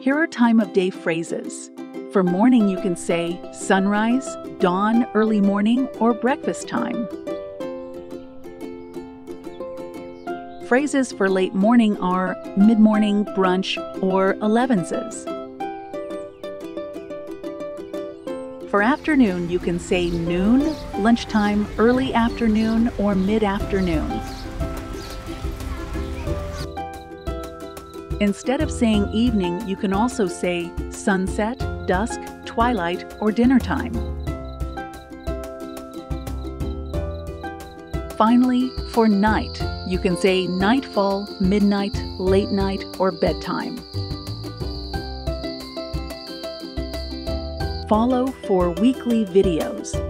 Here are time of day phrases. For morning, you can say sunrise, dawn, early morning, or breakfast time. Phrases for late morning are mid morning, brunch, or elevenses. For afternoon, you can say noon, lunchtime, early afternoon, or mid afternoon. Instead of saying evening, you can also say sunset, dusk, twilight, or dinner time. Finally, for night, you can say nightfall, midnight, late night, or bedtime. Follow for weekly videos.